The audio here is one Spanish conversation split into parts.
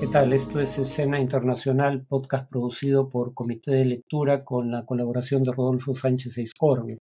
¿Qué tal? Esto es Escena Internacional, podcast producido por Comité de Lectura con la colaboración de Rodolfo Sánchez Eiscorbe.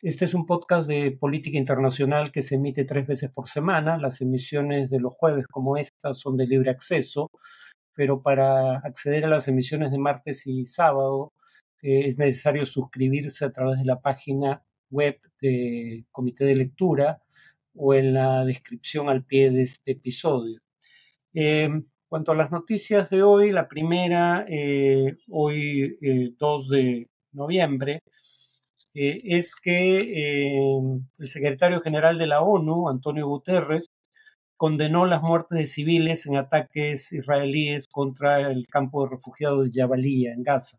Este es un podcast de política internacional que se emite tres veces por semana. Las emisiones de los jueves como esta son de libre acceso, pero para acceder a las emisiones de martes y sábado eh, es necesario suscribirse a través de la página web de Comité de Lectura o en la descripción al pie de este episodio. Eh, cuanto a las noticias de hoy, la primera, eh, hoy 2 de noviembre, eh, es que eh, el secretario general de la ONU, Antonio Guterres, condenó las muertes de civiles en ataques israelíes contra el campo de refugiados de Jabalía, en Gaza.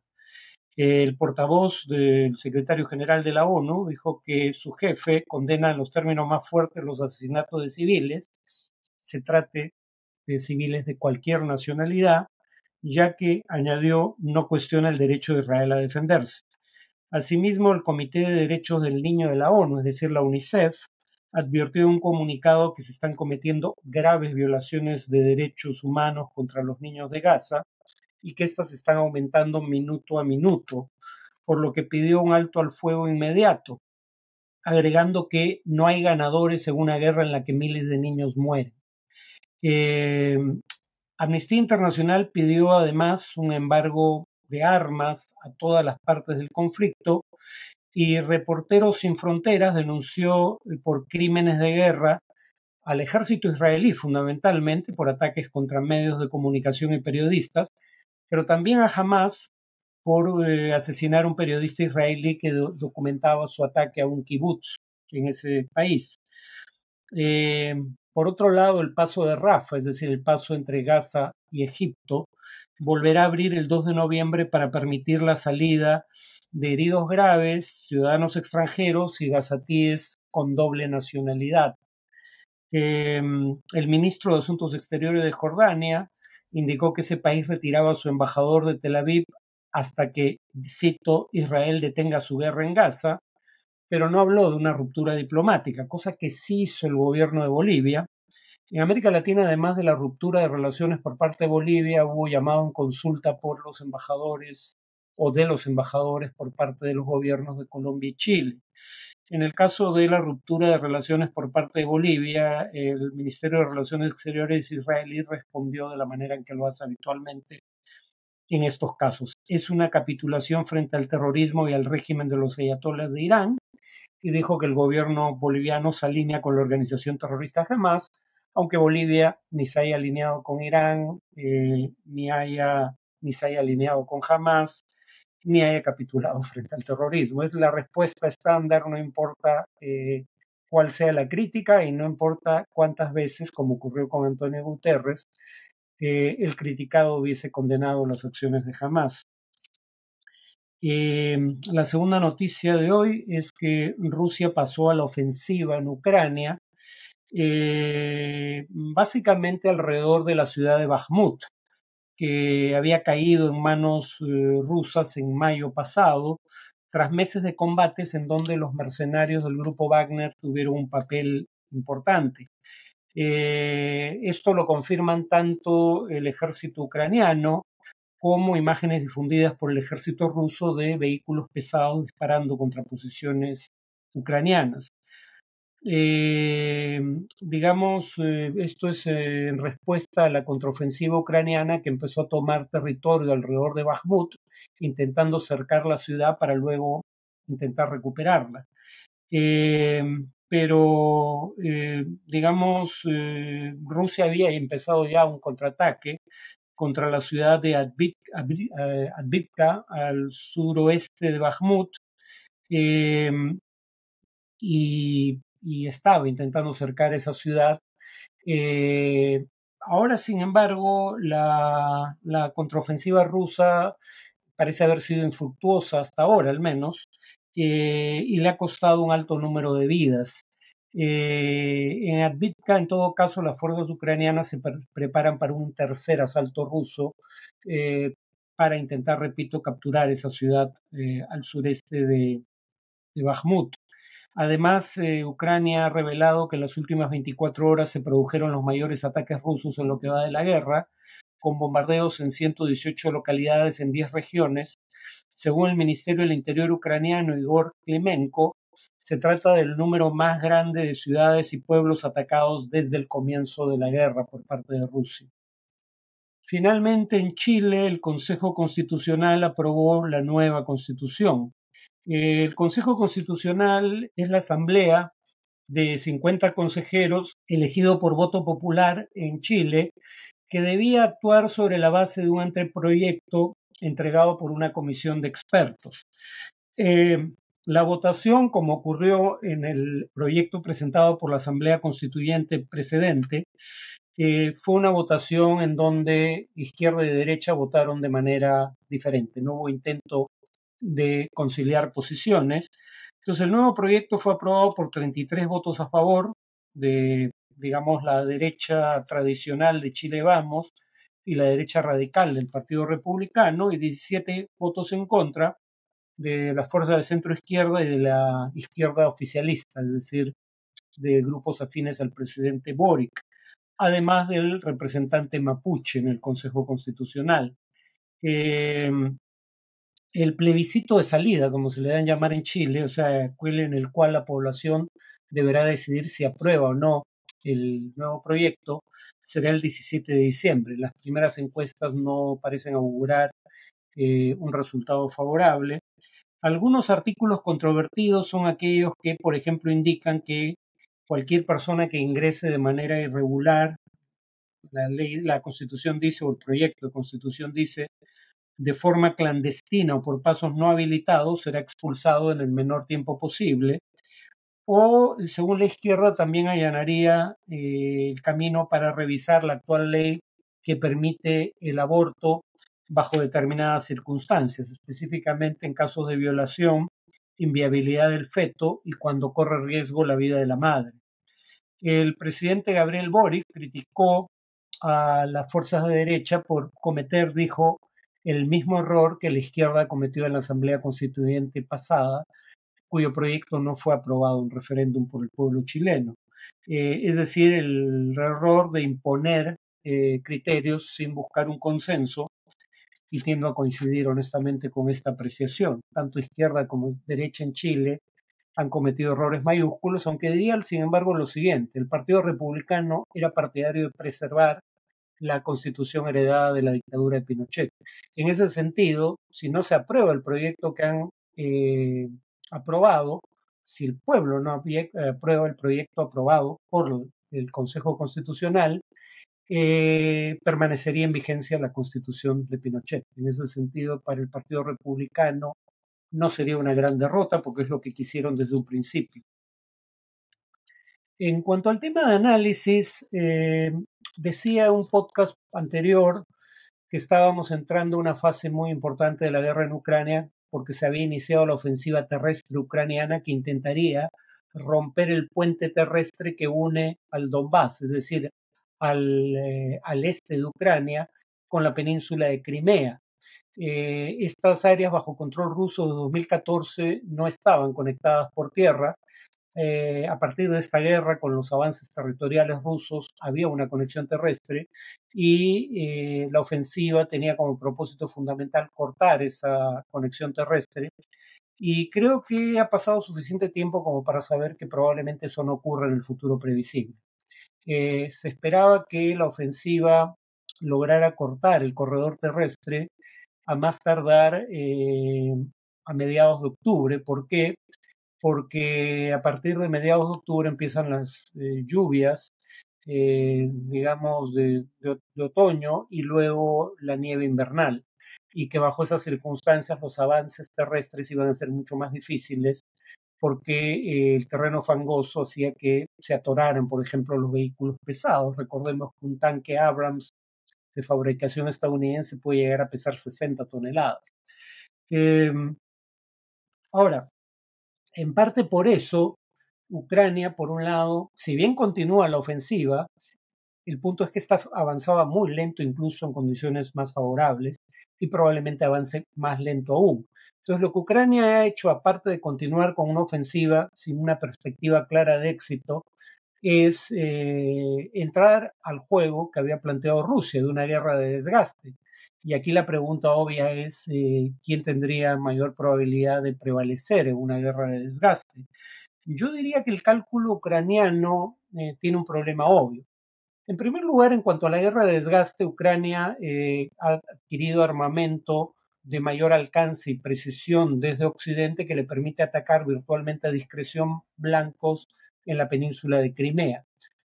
El portavoz del secretario general de la ONU dijo que su jefe condena en los términos más fuertes los asesinatos de civiles, se trate de civiles de cualquier nacionalidad, ya que, añadió, no cuestiona el derecho de Israel a defenderse. Asimismo, el Comité de Derechos del Niño de la ONU, es decir, la UNICEF, advirtió en un comunicado que se están cometiendo graves violaciones de derechos humanos contra los niños de Gaza y que éstas están aumentando minuto a minuto, por lo que pidió un alto al fuego inmediato, agregando que no hay ganadores en una guerra en la que miles de niños mueren. Eh, Amnistía Internacional pidió además un embargo de armas a todas las partes del conflicto y Reporteros Sin Fronteras denunció por crímenes de guerra al ejército israelí fundamentalmente por ataques contra medios de comunicación y periodistas, pero también a Hamas por eh, asesinar a un periodista israelí que documentaba su ataque a un kibutz en ese país. Eh, por otro lado, el paso de Rafa, es decir, el paso entre Gaza y Egipto, volverá a abrir el 2 de noviembre para permitir la salida de heridos graves, ciudadanos extranjeros y gazatíes con doble nacionalidad. Em, el ministro de Asuntos Exteriores de Jordania indicó que ese país retiraba a su embajador de Tel Aviv hasta que, cito, Israel detenga su guerra en Gaza, pero no habló de una ruptura diplomática, cosa que sí hizo el gobierno de Bolivia. En América Latina, además de la ruptura de relaciones por parte de Bolivia, hubo llamado en consulta por los embajadores o de los embajadores por parte de los gobiernos de Colombia y Chile. En el caso de la ruptura de relaciones por parte de Bolivia, el Ministerio de Relaciones Exteriores israelí respondió de la manera en que lo hace habitualmente en estos casos. Es una capitulación frente al terrorismo y al régimen de los ayatolas de Irán, y dijo que el gobierno boliviano se alinea con la organización terrorista Hamas, aunque Bolivia ni se haya alineado con Irán, eh, ni, haya, ni se haya alineado con Hamas, ni haya capitulado frente al terrorismo. Es la respuesta estándar, no importa eh, cuál sea la crítica y no importa cuántas veces, como ocurrió con Antonio Guterres, eh, el criticado hubiese condenado las acciones de Hamas. Eh, la segunda noticia de hoy es que Rusia pasó a la ofensiva en Ucrania, eh, básicamente alrededor de la ciudad de Bakhmut, que había caído en manos eh, rusas en mayo pasado, tras meses de combates en donde los mercenarios del grupo Wagner tuvieron un papel importante. esto lo confirman tanto el ejército ucraniano como imágenes difundidas por el ejército ruso de vehículos pesados disparando contra posiciones ucranianas. Eh, digamos, eh, esto es eh, en respuesta a la contraofensiva ucraniana que empezó a tomar territorio alrededor de Bakhmut, intentando cercar la ciudad para luego intentar recuperarla. pero, digamos, Rusia había empezado ya un contraataque contra la ciudad de Advitka, al suroeste de Bakhmut, em, y, estaba intentando cercar esa ciudad. Eh, ahora, sin embargo, la, contraofensiva rusa parece haber sido infructuosa hasta ahora, al menos, eh, y le ha costado un alto número de vidas. Eh, en Advitka, en todo caso, las fuerzas ucranianas se preparan para un tercer asalto ruso eh, para intentar, repito, capturar esa ciudad eh, al sureste de, de Bakhmut. Además, Ucrania ha revelado que en las últimas 24 horas se produjeron los mayores ataques rusos en lo que va de la guerra, con bombardeos en 118 localidades en 10 regiones. Según el Ministerio del Interior ucraniano Igor Klimenko, se trata del número más grande de ciudades y pueblos atacados desde el comienzo de la guerra por parte de Rusia. Finalmente, en Chile, el Consejo Constitucional aprobó la nueva constitución. El Consejo Constitucional es la asamblea de 50 consejeros elegido por voto popular en Chile que debía actuar sobre la base de un anteproyecto entregado por una comisión de expertos. Eh, la votación, como ocurrió en el proyecto presentado por la Asamblea Constituyente precedente, eh, fue una votación en donde izquierda y derecha votaron de manera diferente. No hubo intento de conciliar posiciones. Entonces, el nuevo proyecto fue aprobado por 33 votos a favor de, digamos, la derecha tradicional de Chile Vamos y la derecha radical del Partido Republicano y 17 votos en contra de las fuerzas del centro izquierda y de la izquierda oficialista, es decir, de grupos afines al presidente Boric, además del representante mapuche en el Consejo Constitucional. Em, el plebiscito de salida, como se le dan llamar en Chile, o sea, en el cual la población deberá decidir si aprueba o no el nuevo proyecto, será el 17 de diciembre. Las primeras encuestas no parecen augurar eh, un resultado favorable. Algunos artículos controvertidos son aquellos que, por ejemplo, indican que cualquier persona que ingrese de manera irregular, la ley, la Constitución dice, o el proyecto de Constitución dice, de forma clandestina o por pasos no habilitados, será expulsado en el menor tiempo posible. O, según la izquierda, también allanaría eh, el camino para revisar la actual ley que permite el aborto bajo determinadas circunstancias, específicamente en casos de violación, inviabilidad del feto y cuando corre riesgo la vida de la madre. El presidente Gabriel Boric criticó a las fuerzas de derecha por cometer, dijo, el mismo error que la izquierda cometió en la Asamblea Constituyente pasada, cuyo proyecto no fue aprobado en referéndum por el pueblo chileno. Eh, es decir, el error de imponer eh, criterios sin buscar un consenso y tiendo a coincidir honestamente con esta apreciación. Tanto izquierda como derecha en Chile han cometido errores mayúsculos, aunque diría, sin embargo, lo siguiente, el Partido Republicano era partidario de preservar la constitución heredada de la dictadura de Pinochet. En ese sentido, si no se aprueba el proyecto que han eh, aprobado, si el pueblo no aprueba el proyecto aprobado por el Consejo Constitucional, eh, permanecería en vigencia la constitución de Pinochet. En ese sentido, para el Partido Republicano no sería una gran derrota porque es lo que quisieron desde un principio. En cuanto al tema de análisis, eh, decía un podcast anterior que estábamos entrando a una fase muy importante de la guerra en Ucrania porque se había iniciado la ofensiva terrestre ucraniana que intentaría romper el puente terrestre que une al Donbass, es decir, eh, al, este de Ucrania con la península de Crimea. Eh, estas áreas bajo control ruso de 2014 no estaban conectadas por tierra. Eh, a partir de esta guerra, con los avances territoriales rusos, había una conexión terrestre y la ofensiva tenía como propósito fundamental cortar esa conexión terrestre. Y creo que ha pasado suficiente tiempo como para saber que probablemente eso no ocurra en el futuro previsible. Eh, se esperaba que la ofensiva lograra cortar el corredor terrestre a más tardar eh, a mediados de octubre. ¿Por qué? Porque a partir de mediados de octubre empiezan las eh, lluvias, digamos, de, otoño y luego la nieve invernal. Y que bajo esas circunstancias los avances terrestres iban a ser mucho más difíciles porque el terreno fangoso hacía que se atoraran, por ejemplo, los vehículos pesados. Recordemos que un tanque Abrams de fabricación estadounidense puede llegar a pesar 60 toneladas. Em, ahora, en parte por eso, Ucrania, por un lado, si bien continúa la ofensiva, el punto es que está avanzaba muy lento incluso en condiciones más favorables y probablemente avance más lento aún. Entonces, lo que Ucrania ha hecho, aparte de continuar con una ofensiva sin una perspectiva clara de éxito, es eh, entrar al juego que había planteado Rusia de una guerra de desgaste. Y aquí la pregunta obvia es eh, quién tendría mayor probabilidad de prevalecer en una guerra de desgaste. Yo diría que el cálculo ucraniano eh, tiene un problema obvio. En primer lugar, en cuanto a la guerra de desgaste, Ucrania ha adquirido armamento de mayor alcance y precisión desde Occidente que le permite atacar virtualmente a discreción blancos en la península de Crimea.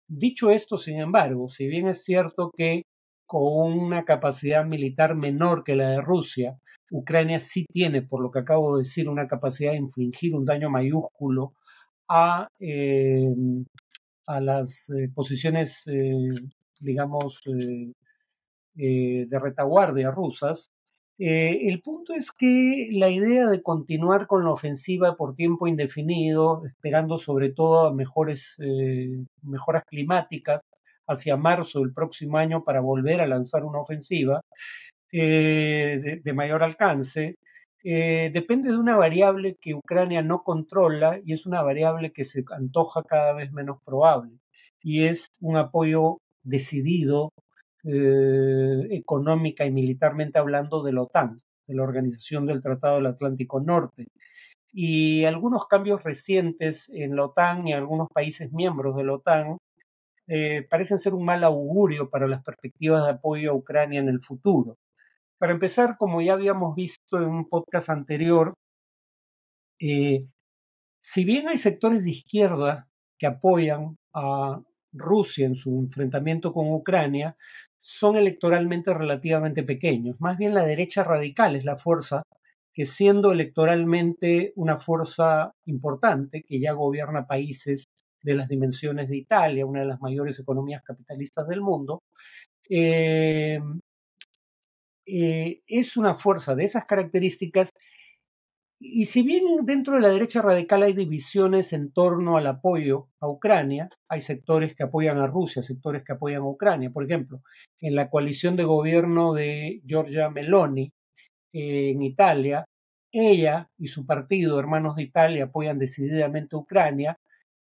Dicho esto, sin embargo, si bien es cierto que con una capacidad militar menor que la de Rusia, Ucrania sí tiene, por lo que acabo de decir, una capacidad de infligir un daño mayúsculo a, eh, a las eh, posiciones, eh, digamos, de retaguardia rusas, eh, el punto es que la idea de continuar con la ofensiva por tiempo indefinido, esperando sobre todo mejores, eh, mejoras climáticas hacia marzo del próximo año para volver a lanzar una ofensiva eh, de, mayor alcance, depende de una variable que Ucrania no controla y es una variable que se antoja cada vez menos probable, y es un apoyo decidido eh, económica y militarmente hablando de la OTAN, de la Organización del Tratado del Atlántico Norte. Y algunos cambios recientes en la OTAN y en algunos países miembros de la OTAN eh, parecen ser un mal augurio para las perspectivas de apoyo a Ucrania en el futuro. Para empezar, como ya habíamos visto en un podcast anterior, eh, si bien hay sectores de izquierda que apoyan a Rusia en su enfrentamiento con Ucrania, son electoralmente relativamente pequeños. Más bien la derecha radical es la fuerza que siendo electoralmente una fuerza importante, que ya gobierna países de las dimensiones de Italia, una de las mayores economías capitalistas del mundo, eh, eh, es una fuerza de esas características y si bien dentro de la derecha radical hay divisiones en torno al apoyo a Ucrania, hay sectores que apoyan a Rusia, sectores que apoyan a Ucrania. Por ejemplo, en la coalición de gobierno de Giorgia Meloni eh, en Italia, ella y su partido, Hermanos de Italia, apoyan decididamente a Ucrania,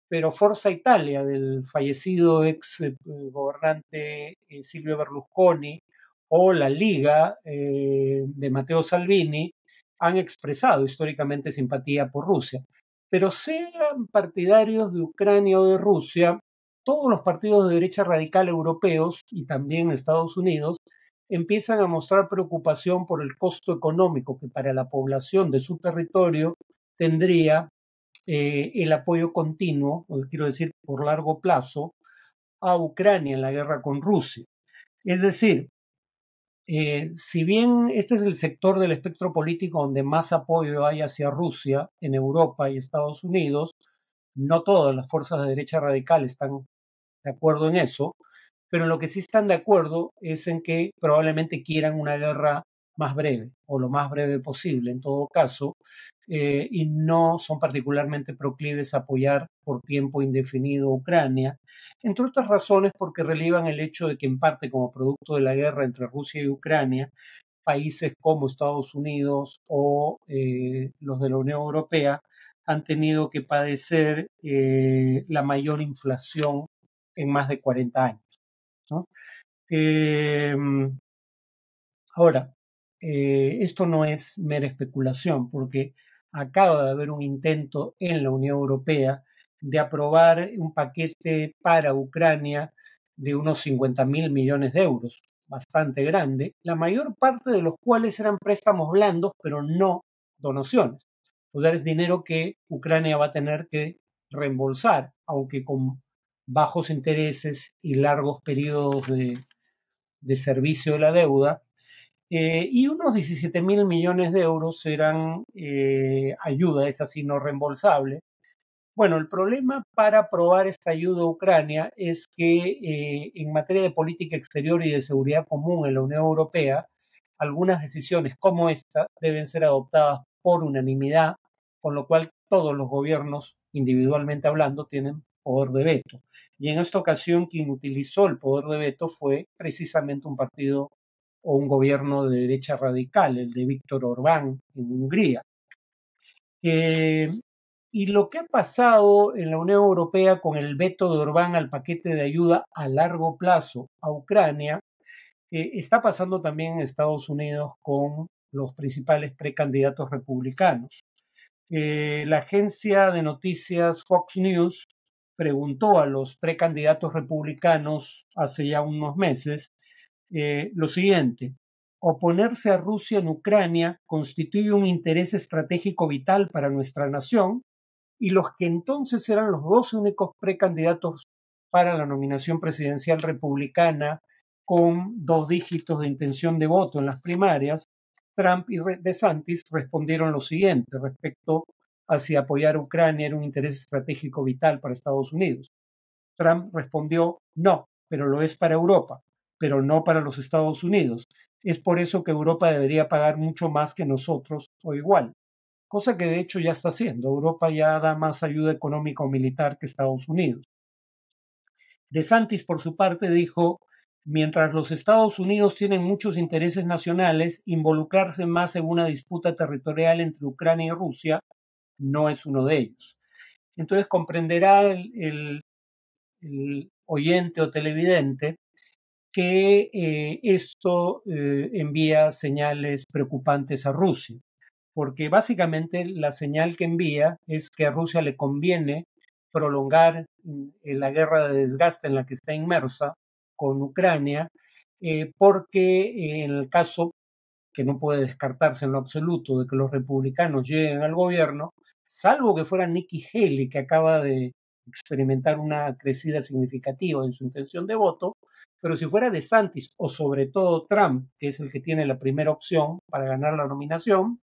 pero Forza Italia, del fallecido ex eh, gobernante eh, Silvio Berlusconi, o la Liga de Matteo Salvini, han expresado históricamente simpatía por Rusia. Pero sean partidarios de Ucrania o de Rusia, todos los partidos de derecha radical europeos y también Estados Unidos empiezan a mostrar preocupación por el costo económico que para la población de su territorio tendría eh, el apoyo continuo, o quiero decir por largo plazo, a Ucrania en la guerra con Rusia. Es decir, eh, si bien este es el sector del espectro político donde más apoyo hay hacia Rusia en Europa y Estados Unidos, no todas las fuerzas de derecha radical están de acuerdo en eso, pero en lo que sí están de acuerdo es en que probablemente quieran una guerra más breve o lo más breve posible en todo caso, eh, y no son particularmente proclives a apoyar por tiempo indefinido Ucrania, entre otras razones porque relevan el hecho de que en parte como producto de la guerra entre Rusia y Ucrania, países como Estados Unidos o eh, los de la Unión Europea han tenido que padecer eh, la mayor inflación en más de 40 años. ahora, esto no es mera especulación, porque acaba de haber un intento en la Unión Europea de aprobar un paquete para Ucrania de unos 50 mil millones de euros, bastante grande, la mayor parte de los cuales eran préstamos blandos, pero no donaciones. O sea, es dinero que Ucrania va a tener que reembolsar, aunque con bajos intereses y largos periodos de servicio de la deuda, eh, y unos 17 mil millones de euros eran eh, ayuda, es así, no reembolsable. Bueno, el problema para aprobar esta ayuda a Ucrania es que eh, en materia de política exterior y de seguridad común en la Unión Europea, algunas decisiones como esta deben ser adoptadas por unanimidad, con lo cual todos los gobiernos, individualmente hablando, tienen poder de veto. Y en esta ocasión quien utilizó el poder de veto fue precisamente un partido o un gobierno de derecha radical, el de Víctor Orbán en Hungría. Eh, Y lo que ha pasado en la Unión Europea con el veto de Orbán al paquete de ayuda a largo plazo a Ucrania, eh, está pasando también en Estados Unidos con los principales precandidatos republicanos. Eh, la agencia de noticias Fox News preguntó a los precandidatos republicanos hace ya unos meses eh, lo siguiente, oponerse a Rusia en Ucrania constituye un interés estratégico vital para nuestra nación y los que entonces eran los dos únicos precandidatos para la nominación presidencial republicana con dos dígitos de intención de voto en las primarias, Trump y DeSantis respondieron lo siguiente respecto a si apoyar a Ucrania era un interés estratégico vital para Estados Unidos. Trump respondió no, pero lo es para Europa, pero no para los Estados Unidos. Es por eso que Europa debería pagar mucho más que nosotros o igual, cosa que de hecho ya está haciendo. Europa ya da más ayuda económica o militar que Estados Unidos. DeSantis, por su parte, dijo Mientras los Estados Unidos tienen muchos intereses nacionales, involucrarse más en una disputa territorial entre Ucrania y Rusia no es uno de ellos. Entonces comprenderá el, oyente o televidente que eh, esto eh, envía señales preocupantes a Rusia, porque básicamente la señal que envía es que a Rusia le conviene prolongar mm, la guerra de desgaste en la que está inmersa con Ucrania, eh, porque en el caso que no puede descartarse en lo absoluto de que los republicanos lleguen al gobierno, salvo que fuera Nikki Haley, que acaba de experimentar una crecida significativa en su intención de voto, pero si fuera DeSantis o sobre todo Trump, que es el que tiene la primera opción para ganar la nominación,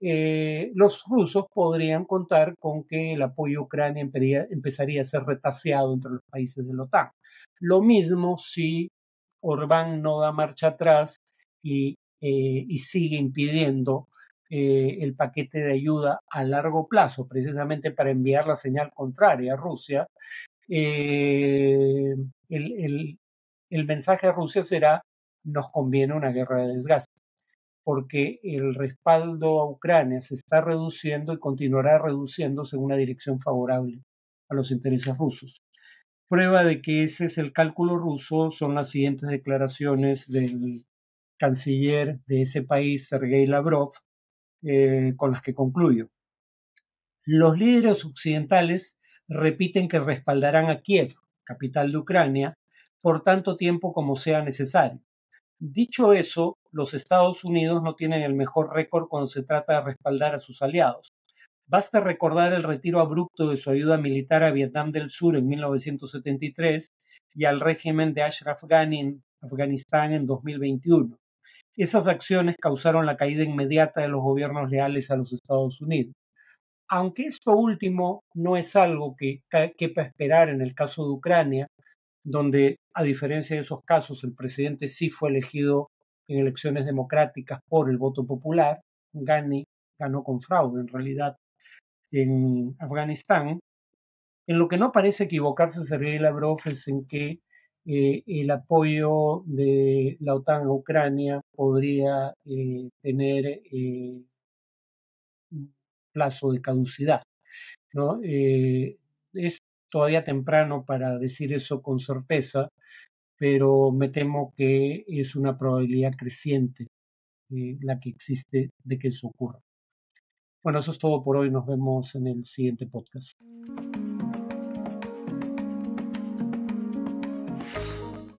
eh, los rusos podrían contar con que el apoyo a Ucrania empezaría a ser retaseado entre los países de la OTAN. Lo mismo si Orbán no da marcha atrás y, eh, sigue impidiendo eh, el paquete de ayuda a largo plazo, precisamente para enviar la señal contraria a Rusia. el, el mensaje a Rusia será nos conviene una guerra de desgaste porque el respaldo a Ucrania se está reduciendo y continuará reduciéndose en una dirección favorable a los intereses rusos. Prueba de que ese es el cálculo ruso son las siguientes declaraciones del canciller de ese país, Sergei Lavrov, eh, con las que concluyo. Los líderes occidentales repiten que respaldarán a Kiev, capital de Ucrania, por tanto tiempo como sea necesario. Dicho eso, los Estados Unidos no tienen el mejor récord cuando se trata de respaldar a sus aliados. Basta recordar el retiro abrupto de su ayuda militar a Vietnam del Sur en 1973 y al régimen de Ashraf Ghani en Afganistán en 2021. Esas acciones causaron la caída inmediata de los gobiernos leales a los Estados Unidos. Aunque esto último no es algo que quepa esperar en el caso de Ucrania, donde, a diferencia de esos casos, el presidente sí fue elegido en elecciones democráticas por el voto popular, Ghani ganó con fraude en realidad en Afganistán. En lo que no parece equivocarse Sergei Lavrov es en que eh, el apoyo de la OTAN a Ucrania podría eh, tener eh, un plazo de caducidad. ¿no? es todavía temprano para decir eso con certeza, pero me temo que es una probabilidad creciente eh, la que existe de que eso ocurra. Bueno, eso es todo por hoy. Nos vemos en el siguiente podcast.